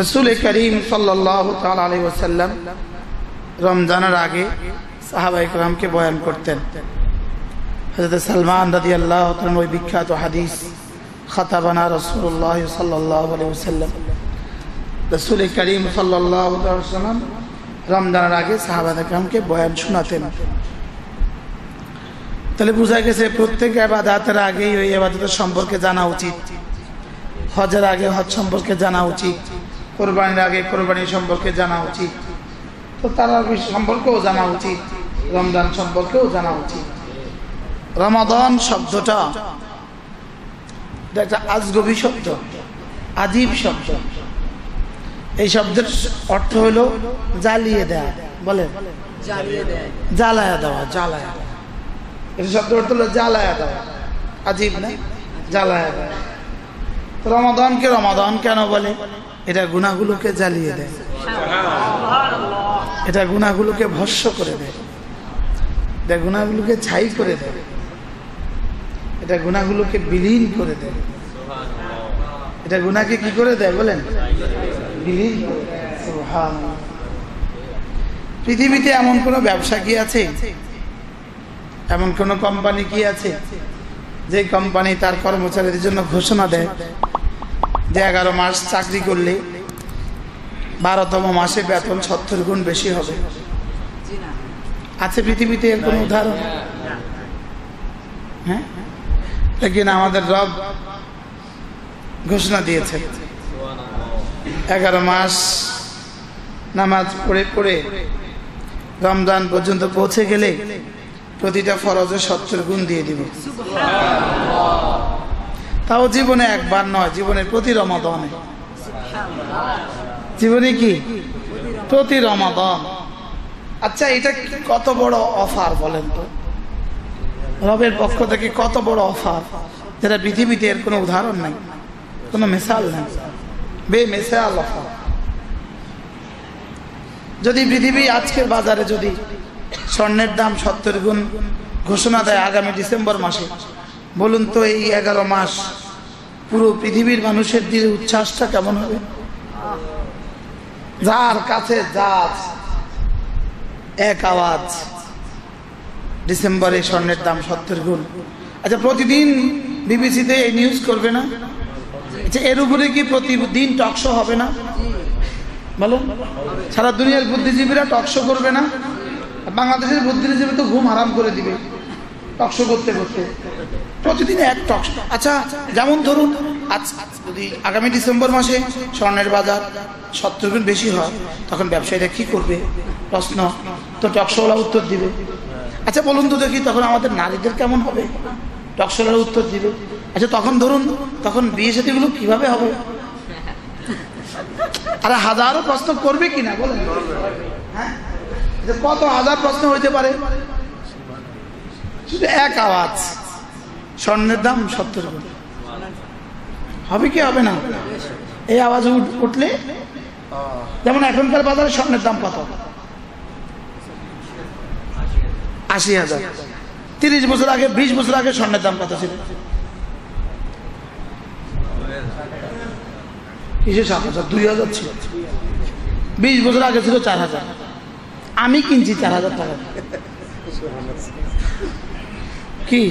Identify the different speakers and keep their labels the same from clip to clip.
Speaker 1: রসুল করিম সাল্লাহ আলী ওসাল্লাম রমজানের আগে সাহাবা ইকরামকে বয়ান করতেন। হজরত সালমান রাদি আল্লাহ ওই বিখ্যাত হাদিস, খাতাবানা রসুল্লাহ সাল্লাহ ওসাল্লাম রসুল করিম সাল্লাহ সাল্লাম রমজানের আগে সাহাবাদ ইকরামকে বয়ান শোনাতেন। তাহলে বোঝা গেছে প্রত্যেক আবাদাতের আগেই ওই আবাদতের সম্পর্কে জানা উচিত। হজের আগে হজ সম্পর্কে জানা উচিত। কোরবানির আগে কোরবানি সম্পর্কে জানা উচিত। তো তারা সম্পর্কেও জানা উচিত। রমজান সম্পর্কেও জানা উচিত। রমাদন শব্দটা একটা আজগবি শব্দ আজীব শব্দ। এই শব্দের অর্থ হলো জ্বালিয়ে দেয়া। বলে জ্বালায়া দেওয়া জ্বালায়া এই শব্দ অর্থ হলো জ্বালায়া দেওয়া। আজীব না? জ্বালায়া দেওয়া। রমাদানকে রমাদান কেন বলে? এটা গুণাগুলোকে জ্বালিয়ে দেয়। এটা গুণাগুলোকে ভস্য করে দেয়। এটা গুণাগুলোকে ছাই করে দেয়। এটা গুণাগুলোকে বিলীন করে দেয়। এটা গুণাকে কি করে দেয় বলেন? বিলীন। পৃথিবীতে এমন কোনো ব্যবসা কি আছে? এমন কোন কোম্পানি কি আছে? যে কোম্পানি তার কর্মচারীদের জন্য ঘোষণা দেয় যে এগারো মাস চাকরি করলে বারোতম মাসে বেতন সত্তর গুণ বেশি হবে। আছে পৃথিবীতে এর কোনো উদাহরণ? হ্যাঁ? লেকিন আমাদের রব ঘোষণা দিয়েছে এগারো মাস নামাজ পড়ে পড়ে রমজান পর্যন্ত পৌঁছে গেলে প্রতিটা ফরজে সত্তর গুণ দিয়ে দিব। তাও জীবনে একবার নয়, জীবনের প্রতি রমাদনে। জীবনে কি? প্রতি রমাদন। আচ্ছা এটা কত বড় অফার বলেন তো? রবের পক্ষ থেকে কত বড় অফার? যেটা পৃথিবীতে এর কোনো উদাহরণ নাই, কোনো মেসাল নাই। বে মেসাল অফার। যদি পৃথিবী আজকের বাজারে যদি স্বর্ণের দাম সত্তর গুণ ঘোষণা দেয় আগামী ডিসেম্বর মাসে, বলুন তো এই এগারো মাস পুরো পৃথিবীর মানুষের দিলে উচ্ছ্বাসটা কেমন হবে? যার কাছে যা আছে, এক আওয়াজ ডিসেম্বরে স্বর্ণের দাম সত্তর গুণ। আচ্ছা প্রতিদিন বিবিসিতে এই নিউজ করবে না? আচ্ছা এর উপরে কি প্রতিদিন টকশো হবে না? বলো সারা দুনিয়ার বুদ্ধিজীবীরা টকশো করবে না? বাংলাদেশের বুদ্ধিজীবী তো ঘুম আরাম করে দিবে টকশো করতে করতে। প্রতিদিন এক টক। আচ্ছা যেমন ধরুন যদি আগামী ডিসেম্বর মাসে স্বর্ণের বাজার সত্তর গুণ বেশি হয়, তখন ব্যবসায়ীরা কি করবে? প্রশ্ন। তো টকশোওয়ালা উত্তর দিবে। আচ্ছা বলুন তো দেখি, তখন আমাদের নারীদের কেমন হবে? টকশোলার উত্তর দিবে। আচ্ছা তখন ধরুন, তখন বিয়ে সাথীগুলো কীভাবে হবে? আরে, হাজারো প্রশ্ন করবে কিনা, বলেন। হ্যাঁ? কত হাজার প্রশ্ন হইতে পারে? শুধু এক আওয়াজ। স্বর্ণের দাম সত্তর গুণ হবে কি, হবে না? এই আওয়াজ উঠলে? যেমন এখনকার বাজারে স্বর্ণের দাম কত? আশি হাজার। তিরিশ বছর আগে, বিশ বছর আগে স্বর্ণের দাম কত ছিল? কিসে সাত হাজার? দুই হাজার ছিল। বিশ বছর আগে ছিল চার হাজার। আমি কিনছি চার হাজার টাকা। কি?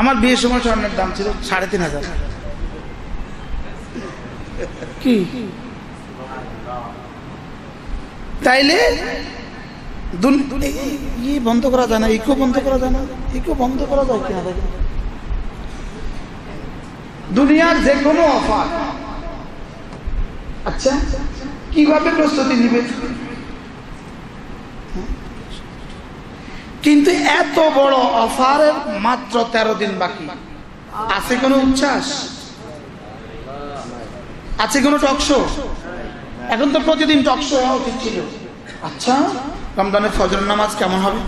Speaker 1: আমার বিয়ের সময় স্বর্ণের দাম ছিল সাড়ে তিন হাজার। কি? তাইলে ইয়ে বন্ধ করা যায় না ইকো বন্ধ করা যায় না। ইকো বন্ধ করা যায় কিনা দুনিয়ার যে কোনো অফার। আচ্ছা কীভাবে প্রস্তুতি নিবে? কিন্তু এত বড় অফারের মাত্র তেরো দিন বাকি। আছে কোনো উচ্ছ্বাস? আছে কোনো টকশো এখন তো প্রতিদিন টকশো হওয়া উচিত ছিল। আচ্ছা রমজানের ফজর নামাজ কেমন হবে?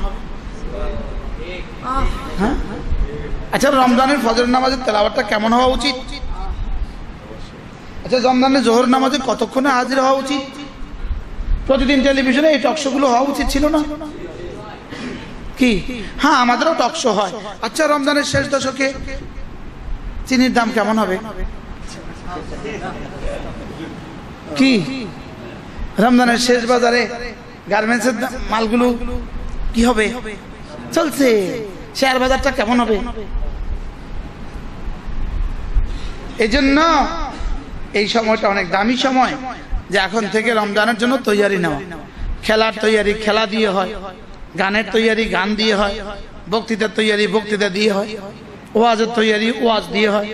Speaker 1: হ্যাঁ? আচ্ছা রমজানের ফজর নামাজের তেলাওয়াতটা কেমন হওয়া উচিত? আচ্ছা রমজানের জোহর নামাজে কতক্ষণে হাজির হওয়া উচিত? প্রতিদিন টেলিভিশনে এই টকশোগুলো হওয়া উচিত ছিল না? কি? হ্যাঁ আমাদেরও টকশো হয়। আচ্ছা রমজানের শেষ দশকে চিনির দাম কেমন হবে? কি? রমজানের শেষ বাজারে গার্মেন্টসের মালগুলো কি হবে? চলছে। শেয়ার বাজারটা কেমন হবে? এই জন্য এই সময়টা অনেক দামি সময় যে এখন থেকে রমজানের জন্য তৈয়ারি নেওয়া খেলার তৈয়ারি, খেলা দিয়ে হয়। গানের তৈয়ারি গান দিয়ে হয়, বক্তৃতার তৈয়ারি বক্তৃতা দিয়ে হয়, ওয়াজের তৈয়ারি ওয়াজ দিয়ে হয়।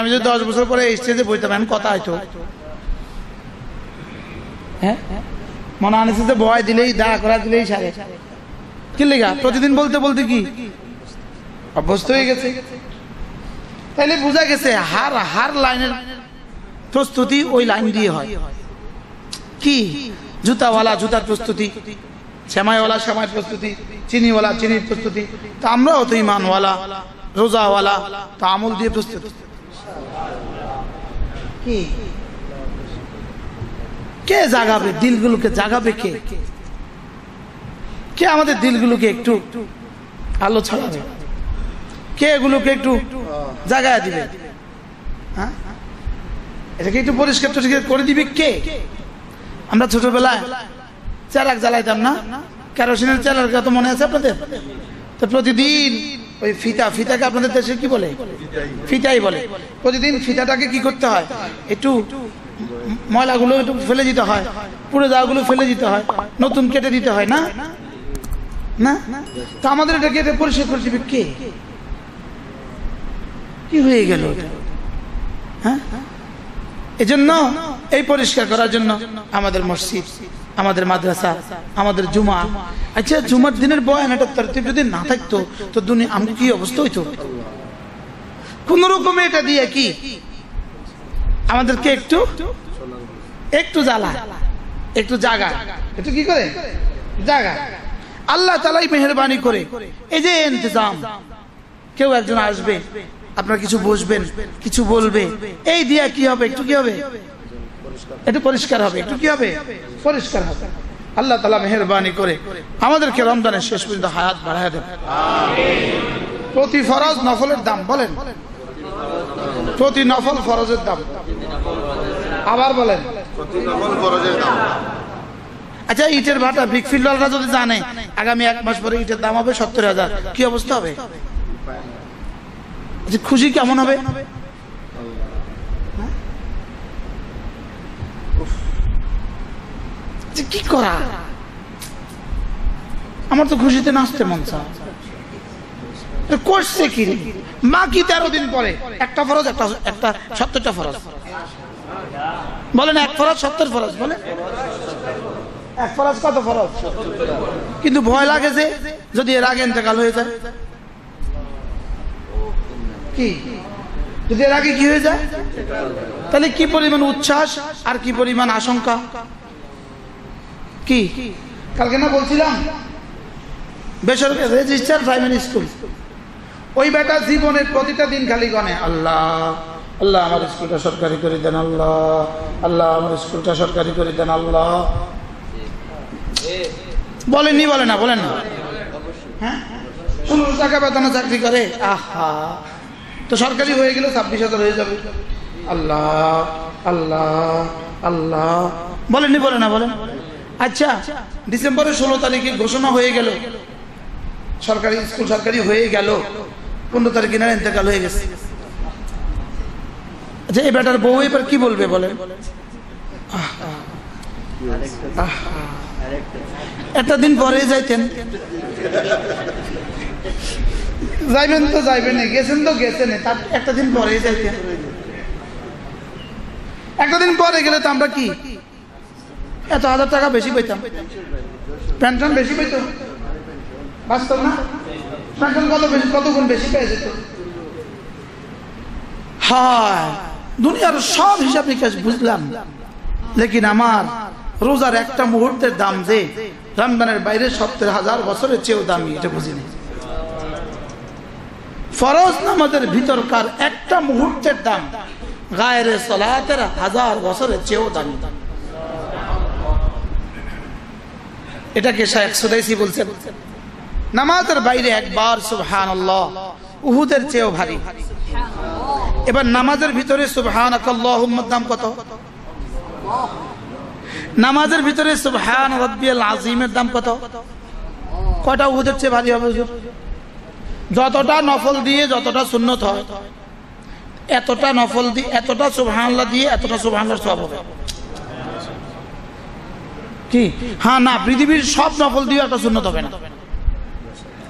Speaker 1: আমি যদি দশ বছর পরে স্টেজে বইতাম, এখন কথা হয়তো। হ্যাঁ? মনে আনেছে যে বয় দিলেই, দাঁড়া করা দিলেই সারে। কি লেগা? প্রতিদিন বলতে বলতে কি? অভ্যস্ত হয়ে গেছে। তাইলে বোঝা গেছে, হার হার লাইনের প্রস্তুতি ওই লাইন দিয়ে হয়। কি? জুতাওয়ালা, জুতার প্রস্তুতি। শ্যামাইওয়ালা শ্যামাই প্রস্তুতি, চিনিওয়ালা, চিনির প্রস্তুতি। তা আমরাও তো ইমানওয়ালা রোজাওয়ালা, তা আমল দিয়ে প্রস্তুতি। কি? কে জাগাবে? দিলগুলোকে জাগাবে কে? কে আমাদের দিলগুলোকে একটু আলো ছড়াবে? কে এগুলোকে একটু জাগায় দিবে? হ্যাঁ? এটাকে একটু পরিষ্কার টরিষ্কার করে দিবে কে? আমরা ছোটবেলায় চারাক জ্বালাইতাম না? কেরোসিনের চালার কথা মনে আছে আপনাদের? তো প্রতিদিন ওই ফিতা, ফিতাকে আপনাদের দেশে কি বলে? ফিতাই বলে। প্রতিদিন ফিতাটাকে কি করতে হয়? একটু ময়লাগুলো একটু ফেলে দিতে হয়। পুরো যাওয়াগুলো ফেলে দিতে হয়। নতুন কেটে দিতে হয়, না? না? তা আমাদের এটা কেটে পরিষ্কার করে দিবে কে? কি হয়ে গেল? হ্যাঁ? এজন্য, এই পরিষ্কার করার জন্য আমাদের মসজিদ আমাদের মাদ্রাসা, আমাদের জুমা। আচ্ছা জুমার দিনের বয়ান, এটা তরতিব যদি না থাকতো, তো দুনিয়া আমি কি অবস্থা হইতো? কোন রকমে এটা দিয়ে কি? আমাদেরকে একটু একটু জ্বালা। একটু জাগা। একটু কি করে? জাগা। আল্লাহ তালাই মেহরবানি করে। এই যে ইন্তজাম। কেউ একজন আসবে, আপনার কিছু বসবেন, কিছু বলবে। এই দিয়া কি হবে? একটু কি হবে? একটু পরিষ্কার হবে। একটু কি হবে? পরিষ্কার হবে। আল্লাহ তালা মেহরবানি করে আমাদেরকে রমজানের শেষ পর্যন্ত হায়াত বাড়ায় দেবে প্রতি ফরজ নফলের দাম বলেন। প্রতি নফল ফরজের দাম। আবার বলেন। আচ্ছা ইটের ভাটা বিগ ফিল্ডাররা যদি জানে আগামী এক মাস পরে ইটের দাম হবে সত্তর হাজার। কি অবস্থা হবে? আচ্ছা খুশি কেমন হবে? হ্যাঁ? কি করা? আমার তো খুশিতে নাচতে মন করছে কি মা কি তেরো দিন পরে? একটা ফরজ, একটা একটা সত্তরটা ফরজ। বলেন, এক ফরজ, সত্তর ফরজ বলে এক ফরজ কত ফরজ? কিন্তু ভয় লাগে যে, যদি এর আগে ইন্তেকাল হয়ে যায়। কি? যদি এর আগে কি হয়ে যায়? তাহলে কি পরিমাণ উচ্ছ্বাস আর কি পরিমাণ আশঙ্কা? কি? কালকে না বলছিলাম? বেসরকারি রেজিস্টার প্রাইমারি স্কুল ওই বেটা জীবনের প্রতিটা দিন খালি গনে আল্লাহ আল্লাহ আমার স্কুলটা সরকারি করে দেন আল্লাহ আল্লাহ আমার স্কুলটা সরকারি করে দেন আল্লাহ। বলেননি বলে না বলেন না হ্যাঁ? ষোলোশো টাকা বেতনে চাকরি করে আহা। তো সরকারি হয়ে গেলে ছাব্বিশ হাজার হয়ে যাবে। আল্লাহ আল্লাহ আল্লাহ। বলেননি বলে না বলেন। আচ্ছা ডিসেম্বরের ষোলো তারিখে ঘোষণা হয়ে গেল। সরকারি, স্কুল সরকারি হয়ে গেল। পনেরো তারিখে না ইন্তেকাল হয়ে গেছে। আচ্ছা এই বেটার বউ এবার কি বলবে আহা। একটা দিন পরে যাইতেন। যাইবেন তো যাইবেন গেছেন তো গেছেন তার একটা দিন পরে যাইতেন। একটা দিন পরে গেলে তো আমরা কি? এত হাজার টাকা বেশি পাইতাম। পেনশন বেশি পাইতো বাস্তব না। পেনশন কত বেশি, কত গুণ বেশি পেয়ে যেত। দুনিয়ার সব হিসাব নিকাশ বুঝলাম। লেকিন আমার রোজার একটা মুহূর্তের দাম যে রমজানের বাইরে সত্তর হাজার বছরের চেয়েও দামি, এটা বুঝিনি। ফরজ নামাজের ভিতরকার একটা মুহূর্তের দাম গায়ের সলাতের হাজার বছরের চেয়েও দামি। এটাকে শায়েখ সুদাইসি বলছেন, নামাজের বাইরে একবার সুবহান উহুদের চেয়েও ভারী। এবার নামাজের ভিতরে সুবহান দাম কত? নামাজের ভিতরে সুবহান রব্বিয়াল আজিমের দাম কত? কয়টা উহুদের চেয়ে ভারী হবে? যতটা নফল দিয়ে যতটা সুন্নত হয়, এতটা নফল দিয়ে, এতটা সুবহানাল্লাহ দিয়ে এতটা সুবহানাল্লাহ সব হবে। কি? হ্যাঁ না, পৃথিবীর সব নফল দিয়ে একটা সুন্নত হবে না।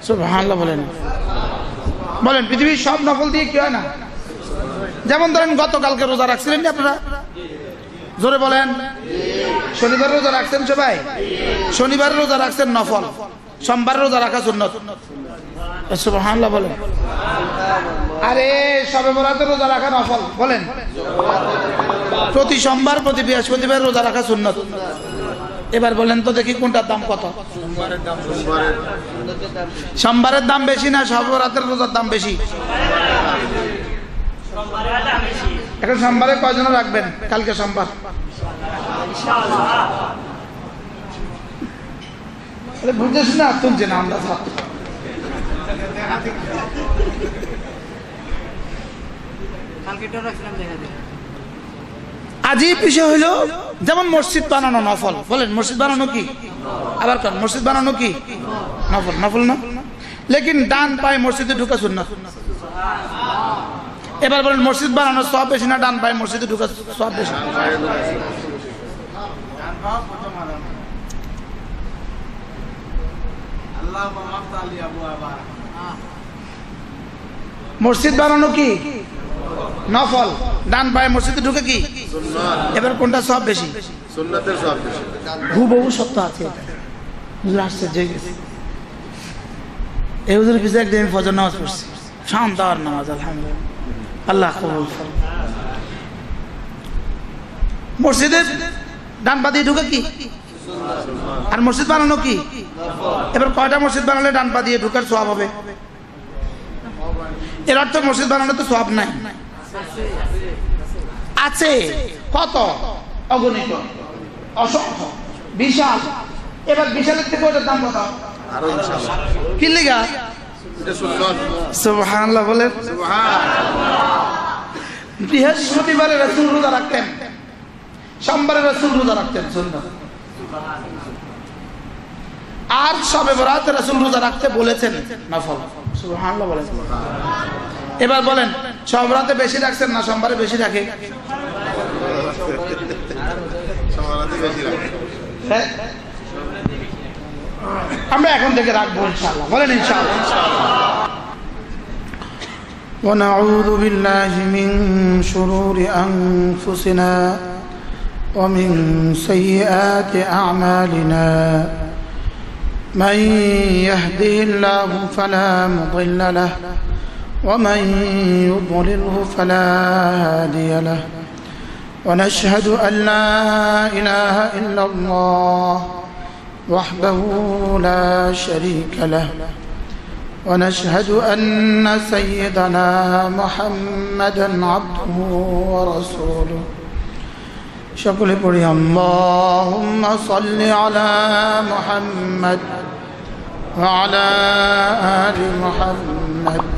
Speaker 1: সুবহানাল্লাহ বলেন। বলেন, পৃথিবীর সব নফল দিয়ে কি হয় না? যেমন ধরেন, গতকালকে রোজা রাখছিলেন আপনারা? জোরে বলেন। শনিবার রোজা রাখছেন সবাই? শনিবার রোজা রাখছেন নফল। সোমবার রোজা রাখা সুন্নত। সুবহানাল্লাহ বলেন। আরে, সবে রোজা রাখা নফল। বলেন। প্রতি সোমবার, প্রতি বৃহস্পতিবার রোজা রাখা সুন্নত। এবার বলেন তো দেখি কোনটার দাম কত?
Speaker 2: সোমবারের
Speaker 1: দাম বেশি না সবে বরাতের রোজার দাম বেশি? এখন সোমবারে কয়জন রাখবেন? কালকে সোমবার। আরে বুঝতেছি না তুলছে না আমরা। আজই পিছিয়ে হইল যেমন মসজিদ বানানো নফল। বলেন, মসজিদ বানানো কি? আবার কারণ মসজিদ বানানো কি? নফল নফল না? লেকিন ডান পায়ে মসজিদে ঢুকা শুন এবার বলেন, মসজিদ বানানো সব বেশি না, ডান পায়ে মসজিদে ঢুকা সব বেশি? মসজিদ বানানো কি? নফল ডান পায়ে মসজিদে ঢুকে কি?
Speaker 2: সুন্নাত
Speaker 1: এবার কোনটা সব বেশি? হুবহু সত্য আছে এটা। হুজুর আশ্চর্য হয়ে গেছে। এই হুজুরের পিছনে একদিন আমি ফজর নামাজ পড়ছি। শান্তার নামাজ আলহামদুলিল্লাহ। আল্লাহ কবুল করুন। মসজিদে ডান পা দিয়ে ঢুকে কি? আর মসজিদ বানানো কি? এবার কয়টা মসজিদ বানালে ডান পা দিয়ে ঢুকার সব হবে? এর অর্থ মসজিদ বানানো তো সব নাই। আছে। কত? অগণিত। অসংখ্য। বিশাল। এবার বিশালের থেকে ওটার দাম কত? কি লিগা? সুবহানাল্লাহ বলেন বৃহস্পতিবারে রসুল রোজা রাখতেন। সোমবারে রসুল রোজা রাখতেন আর সবে বরাতে রসুল রোজা রাখতে বলেছেন নফল। সুবহানাল্লাহ বলেন এবার বলেন সব রাতে বেশি রাখছেন না সোমবারে বেশি রাখে
Speaker 2: সমানাতে বেশি রাখে
Speaker 1: হ্যাঁ? আমরা এখন থেকে রাখবো ইনশাআল্লাহ বলেন ইনশাআল্লাহ ونعوذ بالله من شرور أنفسنا ومن سيئات أعمالنا من يهده الله فلا مضل له ومن يضلله فلا هادي له. ونشهد أن لا إله إلا الله وحده لا شريك له. ونشهد أن سيدنا محمدا عبده ورسوله. شكل بري اللهم صل على محمد وعلى آل محمد.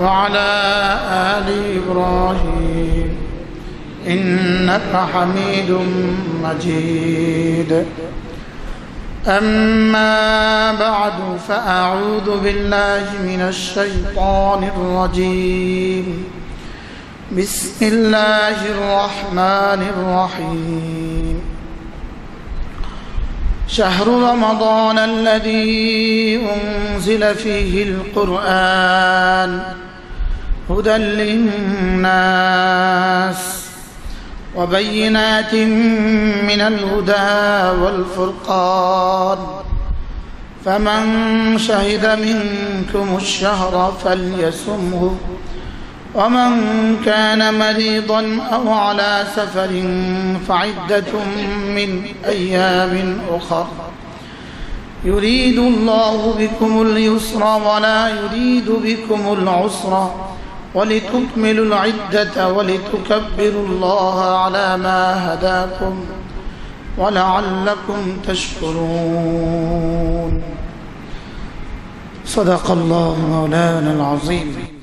Speaker 1: وعلى آل إبراهيم إنك حميد مجيد. أما بعد فأعوذ بالله من الشيطان الرجيم. بسم الله الرحمن الرحيم. شهر رمضان الذي أنزل فيه القرآن هدى للناس وبينات من الهدى والفرقان. فمن شهد منكم الشهر فليسمه ومن كان مريضا أو على سفر فعدة من أيام أخر. يريد الله بكم اليسر ولا يريد بكم العسر. ولتكملوا العدة ولتكبروا الله على ما هداكم ولعلكم تشكرون. صدق الله مولانا العظيم.